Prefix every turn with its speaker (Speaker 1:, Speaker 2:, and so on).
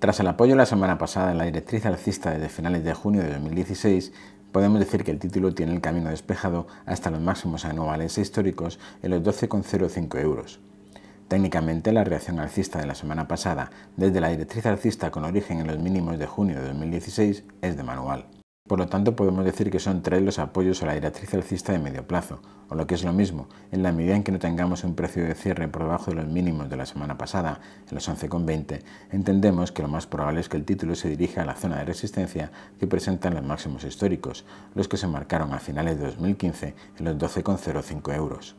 Speaker 1: Tras el apoyo la semana pasada en la directriz alcista desde finales de junio de 2016, podemos decir que el título tiene el camino despejado hasta los máximos anuales e históricos en los 12,05 euros. Técnicamente, la reacción alcista de la semana pasada desde la directriz alcista con origen en los mínimos de junio de 2016 es de manual. Por lo tanto, podemos decir que son tres los apoyos a la directriz alcista de medio plazo, o lo que es lo mismo, en la medida en que no tengamos un precio de cierre por debajo de los mínimos de la semana pasada, en los 11,20, entendemos que lo más probable es que el título se dirija a la zona de resistencia que presentan los máximos históricos, los que se marcaron a finales de 2015 en los 12,05 euros.